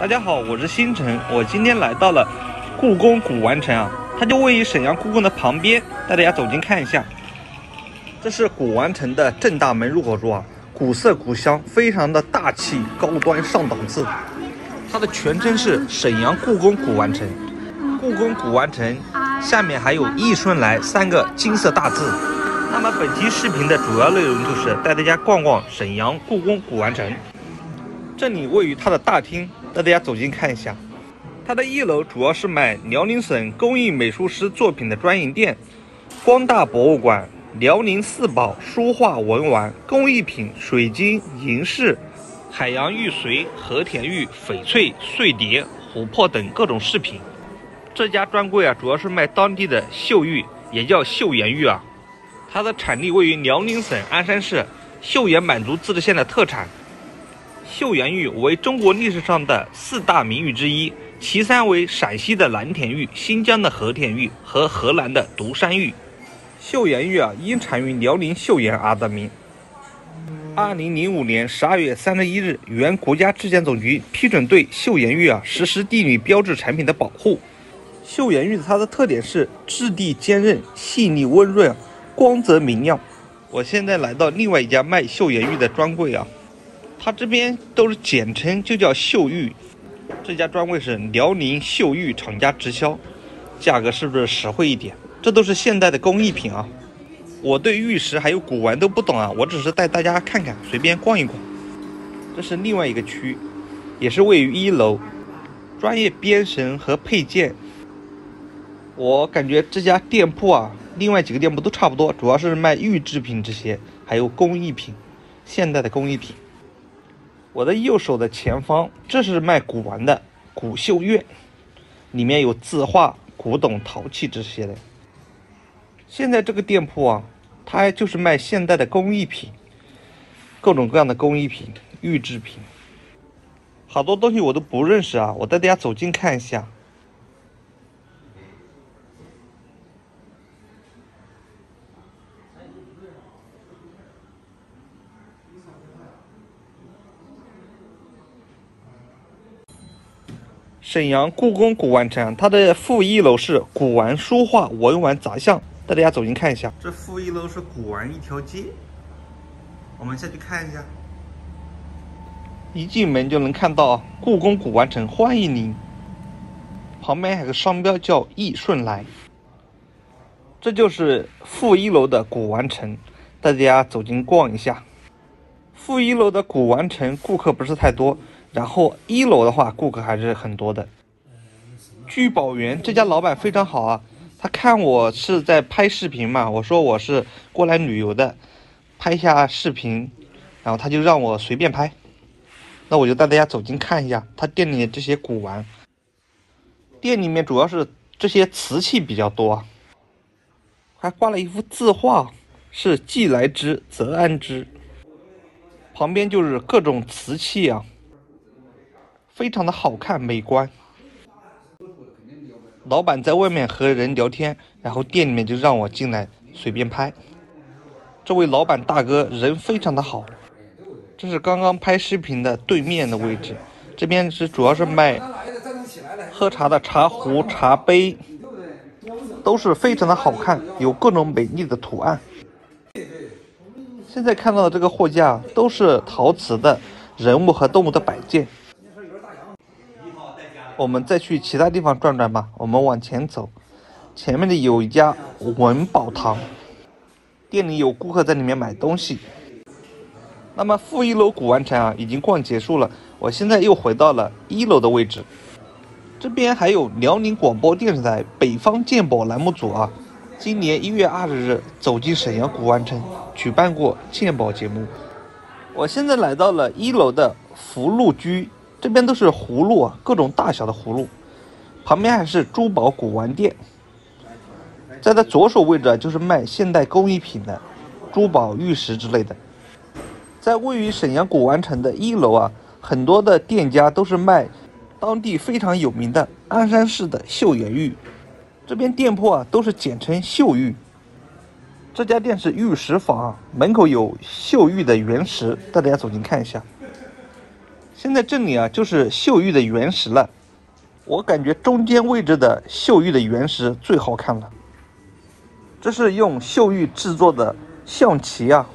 大家好，我是星辰，我今天来到了故宫古玩城啊，它就位于沈阳故宫的旁边，带大家走近看一下。这是古玩城的正大门入口处啊，古色古香，非常的大气、高端、上档次。它的全称是沈阳故宫古玩城，故宫古玩城下面还有“易顺来”三个金色大字。那么本期视频的主要内容就是带大家逛逛沈阳故宫古玩城。这里位于它的大厅，带大家走近看一下。它的一楼主要是卖辽宁省工艺美术师作品的专营店，光大博物馆、辽宁四宝书画文玩、工艺品、水晶、银饰、海洋玉髓、和田玉、翡翠、碎碟、琥珀等各种饰品。这家专柜啊，主要是卖当地的岫玉，也叫岫岩玉啊。它的产地位于辽宁省鞍山市岫岩满族自治县的特产。岫岩玉为中国历史上的四大名玉之一，其三为陕西的蓝田玉、新疆的和田玉和河南的独山玉。岫岩玉啊，因产于辽宁岫岩而得名。二零零五年十二月三十一日，原国家质检总局批准对岫岩玉啊实施地理标志产品的保护。岫岩玉它的特点是质地坚韧、细腻温润。光泽明亮。我现在来到另外一家卖岫岩玉的专柜啊，它这边都是简称，就叫岫玉。这家专柜是辽宁岫玉厂家直销，价格是不是实惠一点？这都是现代的工艺品啊。我对玉石还有古玩都不懂啊，我只是带大家看看，随便逛一逛。这是另外一个区，也是位于一楼，专业编绳和配件。我感觉这家店铺啊。另外几个店铺都差不多，主要是卖玉制品这些，还有工艺品，现代的工艺品。我的右手的前方，这是卖古玩的古秀院，里面有字画、古董、陶器这些的。现在这个店铺啊，它就是卖现代的工艺品，各种各样的工艺品、玉制品，好多东西我都不认识啊，我带大家走近看一下。沈阳故宫古玩城，它的负一楼是古玩书画文玩杂项，带大家走进看一下。这负一楼是古玩一条街，我们下去看一下。一进门就能看到故宫古玩城，欢迎您。旁边还有个商标叫易顺来。这就是负一楼的古玩城，带大家走进逛一下。负一楼的古玩城顾客不是太多。然后一楼的话，顾客还是很多的。聚宝园这家老板非常好啊，他看我是在拍视频嘛，我说我是过来旅游的，拍一下视频，然后他就让我随便拍。那我就带大家走近看一下他店里的这些古玩。店里面主要是这些瓷器比较多，还挂了一幅字画，是“既来之，则安之”。旁边就是各种瓷器啊。非常的好看美观，老板在外面和人聊天，然后店里面就让我进来随便拍。这位老板大哥人非常的好，这是刚刚拍视频的对面的位置，这边是主要是卖喝茶的茶壶、茶杯，都是非常的好看，有各种美丽的图案。现在看到的这个货架都是陶瓷的人物和动物的摆件。我们再去其他地方转转吧。我们往前走，前面的有一家文宝堂，店里有顾客在里面买东西。那么负一楼古玩城啊，已经逛结束了。我现在又回到了一楼的位置，这边还有辽宁广播电视台北方鉴宝栏目组啊，今年一月二十日走进沈阳古玩城，举办过鉴宝节目。我现在来到了一楼的福禄居。这边都是葫芦啊，各种大小的葫芦。旁边还是珠宝古玩店，在它左手位置啊，就是卖现代工艺品的珠宝、玉石之类的。在位于沈阳古玩城的一楼啊，很多的店家都是卖当地非常有名的鞍山市的岫岩玉。这边店铺啊都是简称岫玉。这家店是玉石坊，门口有岫玉的原石，带大家走近看一下。现在这里啊，就是秀玉的原石了。我感觉中间位置的秀玉的原石最好看了。这是用秀玉制作的象棋啊，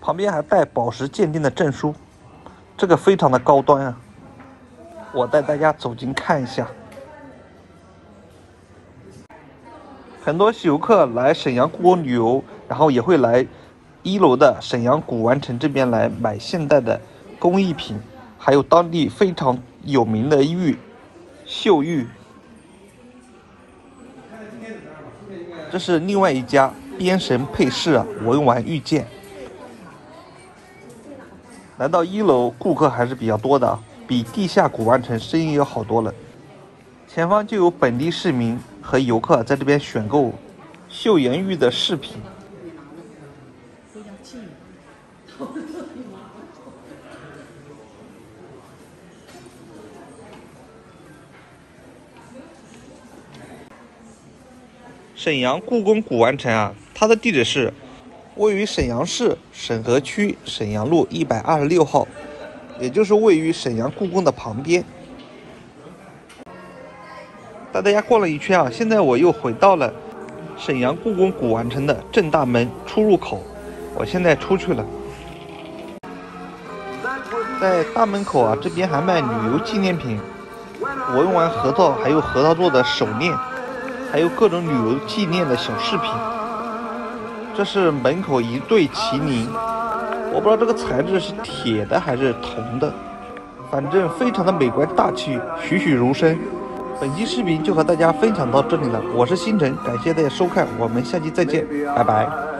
旁边还带宝石鉴定的证书，这个非常的高端啊。我带大家走近看一下。很多游客来沈阳故宫旅游，然后也会来一楼的沈阳古玩城这边来买现代的工艺品。还有当地非常有名的玉，秀玉。这是另外一家边神配饰，文玩玉件。来到一楼，顾客还是比较多的，比地下古玩城生意要好多了。前方就有本地市民和游客在这边选购秀岩玉的饰品。沈阳故宫古玩城啊，它的地址是位于沈阳市沈河区沈阳路一百二十六号，也就是位于沈阳故宫的旁边。带大家逛了一圈啊，现在我又回到了沈阳故宫古玩城的正大门出入口，我现在出去了。在大门口啊，这边还卖旅游纪念品、文玩核桃，还有核桃做的手链。还有各种旅游纪念的小饰品，这是门口一对麒麟，我不知道这个材质是铁的还是铜的，反正非常的美观大气，栩栩如生。本期视频就和大家分享到这里了，我是星辰，感谢大家收看，我们下期再见，拜拜。